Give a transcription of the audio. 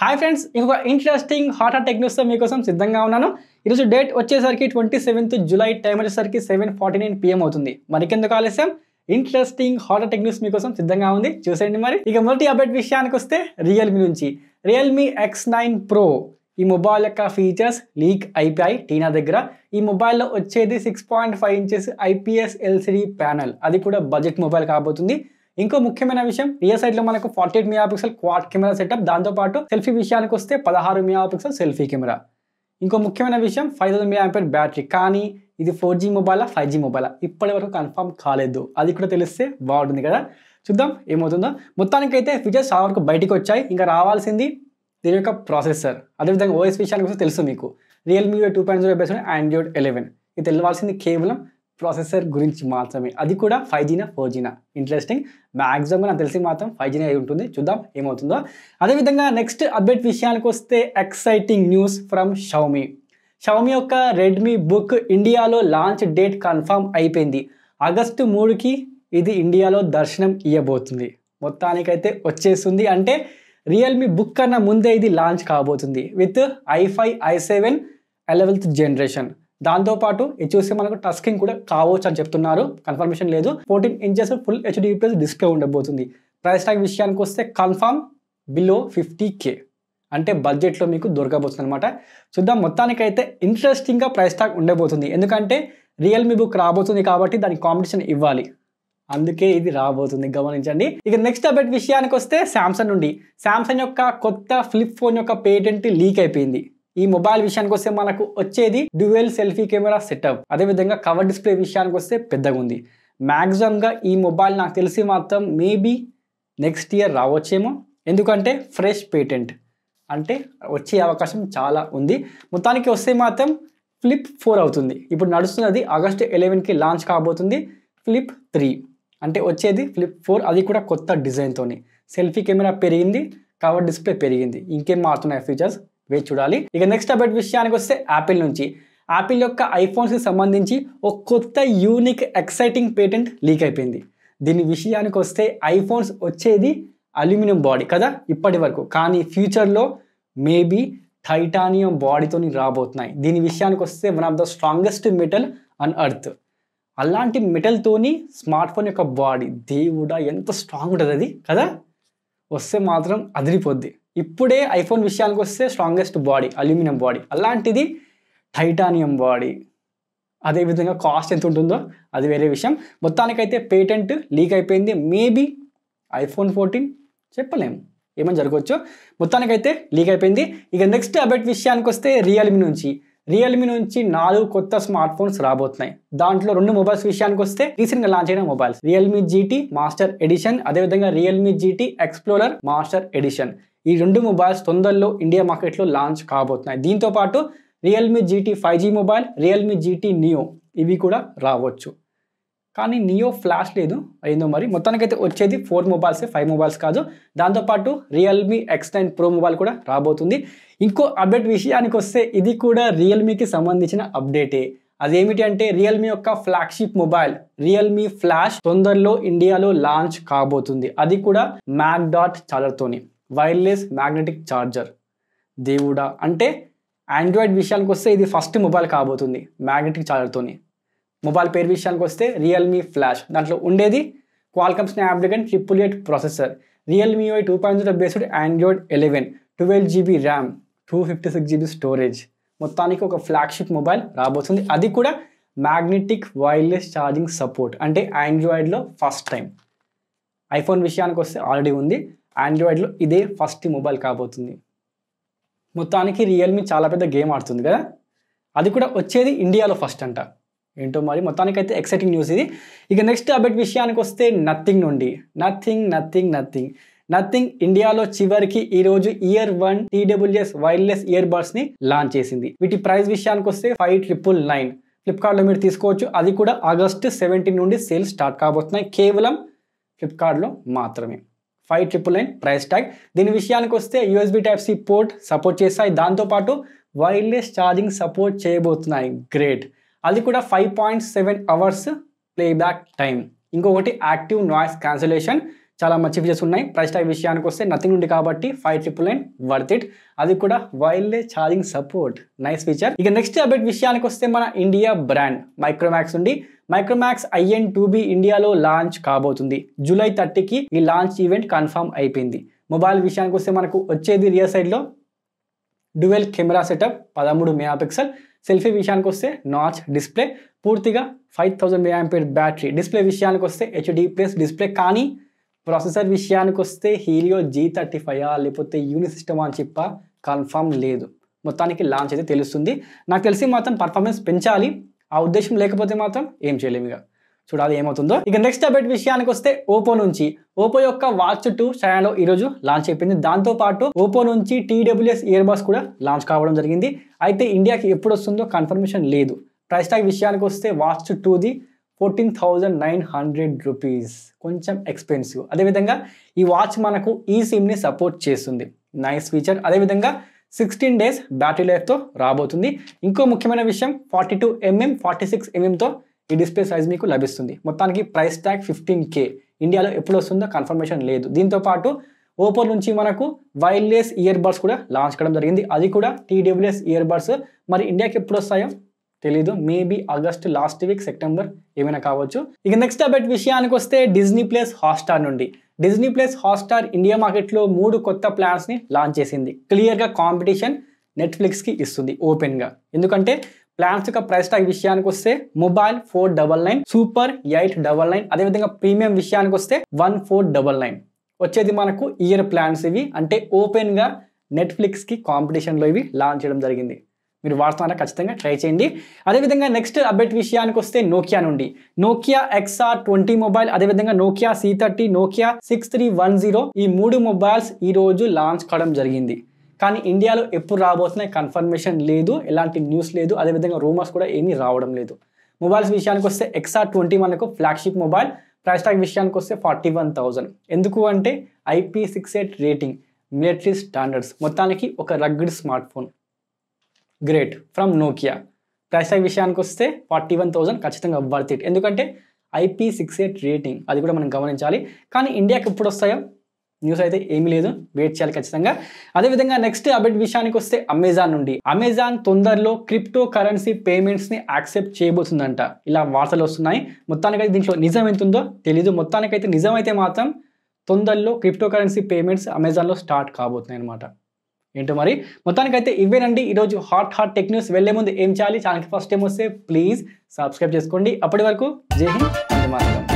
Hi friends ఇంకొక interesting hot hot tech న్యూస్తో మీకోసం సిద్ధంగా ఉన్నాను. ఈరోజు డేట్ వచ్చేసరికి ట్వంటీ సెవెంత్ జూలై టైం వచ్చేసరికి సెవెన్ ఫార్టీ నైన్ పిఎం అవుతుంది. మరికెందుకు ఆలస్యం? Interesting hot hot tech news మీకోసం సిద్ధంగా ఉంది. చూసేయండి మరి. ఇక మొదటి అప్డేట్ విషయానికి వస్తే రియల్మీ నుంచి. రియల్మీ ఎక్స్ నైన్ ప్రో ఈ మొబైల్ యొక్క ఫీచర్స్ లీక్ అయిపోయాయి టీనా దగ్గర. ఈ మొబైల్లో వచ్చేది six point five inches IPS LCD panel అది కూడా బడ్జెట్ మొబైల్ కాబోతుంది. ఇంకో ముఖ్యమైన విషయం రియర్ సైడ్లో మనకు forty eight megapixel quad camera setup దాంతో పాటు సెల్ఫీ విషయానికి వస్తే పదహారు మెగా పిక్సెల్ సెల్ఫీ కెమెరా ఇంకో ముఖ్యమైన విషయం five thousand mega ampere battery కానీ ఇది ఫోర్ జీ మొబైలా ఫైవ్ జీ మొబైలా ఇప్పటి వరకు కన్ఫర్మ్ కాలేదు. అది కూడా తెలిస్తే బాగుంటుంది కదా? చూద్దాం ఏమవుతుందో. మొత్తానికైతే ఫీచర్స్ చాలా వరకు బయటికి వచ్చాయి. ఇంకా రావాల్సింది దీని యొక్క ప్రాసెసర్ అదేవిధంగా ఓఎస్ విషయానికి వస్తే తెలుసు మీకు. Realme two point zero based Android eleven ఇది తెలవాల్సింది కేవలం ప్రాసెసర్ గురించి మాత్రమే. అది కూడా ఫైవ్ జీనా ఫోర్ జీనా ఇంట్రెస్టింగ్ మ్యాక్సిమం నాకు తెలిసి మాత్రం ఫైవ్ జీనే అయి ఉంటుంది. చూద్దాం ఏమవుతుందో. అదేవిధంగా నెక్స్ట్ అప్డేట్ విషయానికి వస్తే exciting news from Xiaomi Xiaomi యొక్క రెడ్మీ బుక్ ఇండియాలో లాంచ్ డేట్ కన్ఫర్మ్ అయిపోయింది. ఆగస్టు మూడుకి ఇది ఇండియాలో దర్శనం ఇవ్వబోతుంది మొత్తానికైతే వచ్చేస్తుంది అంటే రియల్మీ బుక్ కన్నా ముందే ఇది లాంచ్ కాబోతుంది. With i five i seven eleventh generation దాంతోపాటు ఇది చూస్తే మనకు టస్కింగ్ కూడా కావచ్చు అని చెప్తున్నారు. కన్ఫర్మేషన్ లేదు. Fourteen inches full HD plus display ఉండబోతుంది. ప్రైస్ ట్యాగ్ విషయానికి వస్తే కన్ఫర్మ్ బిలో ఫిఫ్టీ కే అంటే బడ్జెట్లో మీకు దొరకబోతుంది అనమాట చూద్దాం మొత్తానికైతే ఇంట్రెస్టింగ్గా ప్రైస్ ట్యాగ్ ఉండబోతుంది. ఎందుకంటే రియల్మీ బుక్ రాబోతుంది కాబట్టి దానికి కాంపిటీషన్ ఇవ్వాలి. అందుకే ఇది రాబోతుంది. గమనించండి. ఇక నెక్స్ట్ అప్డేట్ విషయానికి వస్తే శాంసంగ్ నుండి. శాంసంగ్ యొక్క కొత్త ఫ్లిప్ ఫోన్ యొక్క పేటెంట్ లీక్ అయిపోయింది. ఈ మొబైల్ విషయానికి వస్తే మనకు వచ్చేది డ్యూయల్ సెల్ఫీ కెమెరా సెటప్. అదేవిధంగా కవర్ డిస్ప్లే విషయానికి వస్తే పెద్దగా ఉంది. మ్యాక్సిమంగా ఈ మొబైల్ నాకు తెలిసి మాత్రం మేబీ నెక్స్ట్ ఇయర్ రావచ్చేమో. ఎందుకంటే ఫ్రెష్ పేటెంట్. అంటే వచ్చే అవకాశం చాలా ఉంది. మొత్తానికి వస్తే మాత్రం ఫ్లిప్ ఫోర్ అవుతుంది. ఇప్పుడు నడుస్తున్నది ఆగస్ట్ ఎలెవెన్కి లాంచ్ కాబోతుంది ఫ్లిప్ త్రీ. అంటే వచ్చేది ఫ్లిప్ ఫోర్ అది కూడా కొత్త డిజైన్తోని. సెల్ఫీ కెమెరా పెరిగింది కవర్ డిస్ప్లే పెరిగింది. ఇంకేం మారుతున్నాయి ఫీచర్స్ వేచి చూడాలి. ఇక నెక్స్ట్ అప్డేట్ విషయానికి వస్తే యాపిల్ నుంచి. యాపిల్ యొక్క ఐఫోన్స్కి సంబంధించి ఒక కొత్త యూనిక్ ఎక్సైటింగ్ పేటెంట్ లీక్ అయిపోయింది. దీని విషయానికి వస్తే ఐఫోన్స్ వచ్చేది అల్యూమినియం బాడీ కదా ఇప్పటి వరకు. కానీ ఫ్యూచర్లో మేబీ టైటానియం బాడీతోని రాబోతున్నాయి. దీని విషయానికి వస్తే one of the strongest metal on earth అలాంటి మెటల్తోని స్మార్ట్ ఫోన్ యొక్క బాడీ దేవుడా ఎంత స్ట్రాంగ్ ఉంటుంది అది కదా? వస్తే మాత్రం అదిరిపోద్ది. ఇప్పుడే ఐఫోన్ విషయానికి వస్తే స్ట్రాంగెస్ట్ బాడీ అల్యూమినియం బాడీ అలాంటిది టైటానియం బాడీ అదేవిధంగా కాస్ట్ ఎంత ఉంటుందో అది వేరే విషయం. మొత్తానికైతే పేటెంట్ లీక్ అయిపోయింది. మేబీ ఐఫోన్ ఫోర్టీన్ చెప్పలేము. ఏమని జరగవచ్చు? మొత్తానికైతే లీక్ అయిపోయింది. ఇక నెక్స్ట్ అబెట్ విషయానికి వస్తే రియల్మీ నుంచి. రియల్మీ నుంచి నాలుగు కొత్త స్మార్ట్ ఫోన్స్ రాబోతున్నాయి. దాంట్లో రెండు మొబైల్స్ విషయానికి వస్తే రీసెంట్గా లాంచ్ అయిన mobiles Realme GT master edition అదేవిధంగా Realme GT explorer master edition ఈ రెండు మొబైల్స్ తొందరలో ఇండియా మార్కెట్లో లాంచ్ కాబోతున్నాయి. దీంతో పాటు Realme GT five G mobile Realme GT Neo ఇవి కూడా రావచ్చు. కానీ నియో ఫ్లాష్ లేదు. అయిందో మరి? మొత్తానికైతే వచ్చేది ఫోర్ మొబైల్స్ ఫైవ్ మొబైల్స్ కాదు. దాంతోపాటు Realme X nine pro mobile కూడా రాబోతుంది. ఇంకో అప్డేట్ విషయానికి వస్తే ఇది కూడా రియల్మీకి సంబంధించిన అప్డేటే అదేమిటి అంటే రియల్మీ యొక్క ఫ్లాగ్షిప్ మొబైల్ రియల్మీ ఫ్లాష్ తొందరలో ఇండియాలో లాంచ్ కాబోతుంది. అది కూడా మ్యాక్ డాట్ చార్జర్తోని వైర్లెస్ మ్యాగ్నెటిక్ ఛార్జర్. దేవుడా. అంటే ఆండ్రాయిడ్ విషయానికి వస్తే ఇది ఫస్ట్ మొబైల్ కాబోతుంది మ్యాగ్నెటిక్ ఛార్జర్తోని మొబైల్ పేరు విషయానికి వస్తే రియల్మీ ఫ్లాష్ దాంట్లో ఉండేది Qualcomm Snapdragon triple eight processor Realme I two point zero based Android eleven twelve GB RAM two fifty six GB storage మొత్తానికి ఒక ఫ్లాగ్షిప్ మొబైల్ రాబోతుంది. అది కూడా మ్యాగ్నెటిక్ వైర్లెస్ ఛార్జింగ్ సపోర్ట్ అంటే ఆండ్రాయిడ్లో ఫస్ట్ టైం ఐఫోన్ విషయానికి వస్తే ఆల్రెడీ ఉంది. ఆండ్రాయిడ్లో ఇదే ఫస్ట్ మొబైల్ కాబోతుంది. మొత్తానికి రియల్మీ చాలా పెద్ద గేమ్ ఆడుతుంది కదా? అది కూడా వచ్చేది ఇండియాలో ఫస్ట్ అంట. ఏంటో మరి? మొత్తానికైతే ఎక్సైటింగ్ న్యూస్ ఇది. ఇక నెక్స్ట్ అప్డేట్ విషయానికి వస్తే నథింగ్ నుండి. నథింగ్ నథింగ్ నథింగ్ నథింగ్ ఇండియాలో చివరికి ఈ రోజు ear one TWS wireless year బడ్స్ని లాంచ్ చేసింది. వీటి ప్రైస్ విషయానికి వస్తే ఫైవ్ ట్రిపుల్ నైన్ ఫ్లిప్కార్ట్లో మీరు తీసుకోవచ్చు. అది కూడా ఆగస్ట్ సెవెంటీన్ నుండి సేల్స్ స్టార్ట్ కాబోతున్నాయి. కేవలం ఫ్లిప్కార్ట్లో మాత్రమే. Five triple nine price tag. దీని విషయానికి వస్తే USB type C port support చేస్తాయి. దాంతోపాటు వైర్లెస్ ఛార్జింగ్ సపోర్ట్ చేయబోతున్నాయి. గ్రేట్ అది కూడా five point seven hours playback time ఇంకొకటి యాక్టివ్ నాయిస్ క్యాన్సలేషన్ చాలా మంచి ఫీచర్స్ ఉన్నాయి. ప్రైస్ ట్యాగ్ విషయానికి వస్తే నథింగ్ ఉంది కాబట్టి five triple nine worth it అది కూడా wireless charging support nice feature ఇక నెక్స్ట్ అప్డేట్ విషయానికి వస్తే మన ఇండియా బ్రాండ్ మైక్రోమాక్స్ నుండి మైక్రోమాక్స్ ఐఎన్ టూ ఇండియాలో లాంచ్ కాబోతుంది. జూలై థర్టీకి ఈ లాంచ్ ఈవెంట్ కన్ఫర్మ్ అయిపోయింది. మొబైల్ విషయానికి వస్తే మనకు వచ్చేది రియర్ సైడ్లో డ్యువెల్ కెమెరా సెటప్ పదమూడు మెగాపిక్సెల్ సెల్ఫీ విషయానికి వస్తే నాచ్ డిస్ప్లే పూర్తిగా ఫైవ్ థౌజండ్ బ్యాటరీ డిస్ప్లే విషయానికి వస్తే హెచ్డి ప్లస్ డిస్ప్లే కానీ ప్రాసెసర్ విషయానికి వస్తే హీలియో జీ థర్టీ ఫైవ్ లేకపోతే యూని సిస్టమ్ అని చెప్ప కన్ఫర్మ్ లేదు. మొత్తానికి లాంచ్ అయితే తెలుస్తుంది. నాకు తెలిసి మాత్రం పర్ఫార్మెన్స్ పెంచాలి. ఆ ఉద్దేశం లేకపోతే మాత్రం ఏం చేయలేము ఇక. చూడాలి ఏమవుతుందో. ఇక నెక్స్ట్ అప్డేట్ విషయానికి వస్తే ఓపో నుంచి. ఓపో యొక్క వాచ్ టూ చైనాలో ఈరోజు లాంచ్ అయిపోయింది. దాంతో పాటు ఓపో నుంచి టీడబ్ల్యూఎస్ ఇయర్ బడ్స్ కూడా లాంచ్ కావడం జరిగింది. అయితే ఇండియాకి ఎప్పుడు వస్తుందో కన్ఫర్మేషన్ లేదు. ప్రైస్ ట్యాగ్ విషయానికి వస్తే watch టూది fourteen thousand nine hundred rupees కొంచెం ఎక్స్పెన్సివ్ అదేవిధంగా ఈ వాచ్ మనకు ఈ సిమ్ని సపోర్ట్ చేస్తుంది. నైస్ ఫీచర్ అదేవిధంగా సిక్స్టీన్ డేస్ బ్యాటరీ లైఫ్తో రాబోతుంది. ఇంకో ముఖ్యమైన విషయం forty two mm forty six ఎంఎంతో ఈ డిస్ప్లే సైజ్ మీకు లభిస్తుంది. మొత్తానికి ప్రైస్ ట్యాగ్ ఫిఫ్టీన్ కే ఇండియాలో ఎప్పుడు వస్తుందో కన్ఫర్మేషన్ లేదు. దీంతో పాటు ఓపో నుంచి మనకు వైర్లెస్ ఇయర్ బడ్స్ కూడా లాంచ్ చేయడం జరిగింది. అది కూడా టీడబ్ల్యూఎస్ ఇయర్ బడ్స్ మరి ఇండియాకి ఎప్పుడు వస్తాయో తెలీదు. Maybe August last week September ఏమైనా కావచ్చు. ఇక నెక్స్ట్ అప్డేట్ విషయానికి వస్తే డిజ్నీ ప్లస్ హాట్స్టార్ నుండి. డిజ్నీ ప్లస్ హాట్స్టార్ ఇండియా మార్కెట్లో మూడు కొత్త ప్లాన్స్ని లాంచ్ చేసింది. క్లియర్గా కాంపిటీషన్ నెట్ఫ్లిక్స్కి ఇస్తుంది ఓపెన్గా ఎందుకంటే ప్లాన్స్ యొక్క ప్రైస్ ట్యాగ్ విషయానికి వస్తే mobile four double nine super eight double nine అదేవిధంగా ప్రీమియం విషయానికి వస్తే వన్ ఫోర్ డబల్ నైన్ వచ్చేది మనకు ఇయర్ ప్లాన్స్ ఇవి. అంటే ఓపెన్గా నెట్ఫ్లిక్స్కి కాంపిటీషన్లో ఇవి లాంచ్ చేయడం జరిగింది. మీరు వాడుతున్నారా ఖచ్చితంగా ట్రై చేయండి. అదేవిధంగా నెక్స్ట్ అప్డేట్ విషయానికి వస్తే నోకియా నుండి. నోకియా ఎక్స్ఆర్ ట్వంటీ మొబైల్ అదేవిధంగా Nokia C thirty Nokia six three one zero ఈ మూడు మొబైల్స్ ఈ రోజు లాంచ్ కావడం జరిగింది. కానీ ఇండియాలో ఎప్పుడు రాబోతున్నాయి కన్ఫర్మేషన్ లేదు ఎలాంటి న్యూస్ లేదు అదేవిధంగా రూమర్స్ కూడా ఏమీ రావడం లేదు. మొబైల్స్ విషయానికి వస్తే ఎక్స్ఆర్ ట్వంటీ మనకు ఫ్లాగ్షిప్ మొబైల్ ప్రైస్ ట్యాగ్ విషయానికి వస్తే ఫార్టీ వన్ థౌజండ్ ఎందుకు అంటే IP six eight rating military standards మొత్తానికి ఒక rugged smartphone great. From Nokia. Price tag విషయానికి వస్తే ఫార్టీ వన్ థౌసండ్ ఖచ్చితంగా వర్త్ ఇట్. ఎందుకంటే ఐపీ సిక్స్ ఎయిట్ రేటింగ్ అది కూడా మనం గమనించాలి. కానీ ఇండియాకి ఎప్పుడు వస్తాయో న్యూస్ అయితే ఏమీ లేదు. వెయిట్ చేయాలి ఖచ్చితంగా. అదేవిధంగా నెక్స్ట్ అప్డేట్ విషయానికి వస్తే అమెజాన్ నుండి. అమెజాన్ తొందరలో క్రిప్టో కరెన్సీ పేమెంట్స్ని యాక్సెప్ట్ చేయబోతుందంట. ఇలా వార్తలు వస్తున్నాయి. మొత్తానికైతే దీంట్లో నిజం ఎంత ఉందో తెలీదు. మొత్తానికైతే నిజమైతే మాత్రం తొందరలో క్రిప్టో కరెన్సీ పేమెంట్స్ అమెజాన్లో స్టార్ట్ కాబోతున్నాయి అనమాట ఏంటో మరి? మొత్తానికైతే ఇవేనండి. ఈరోజు హాట్ హాట్ టెక్ న్యూస్. వెళ్ళే ముందు ఏం చేయాలి? ఛానల్కి ఫస్ట్ టైం వస్తే ప్లీజ్ సబ్స్క్రైబ్ చేసుకోండి. అప్పటి వరకు జై హింద్.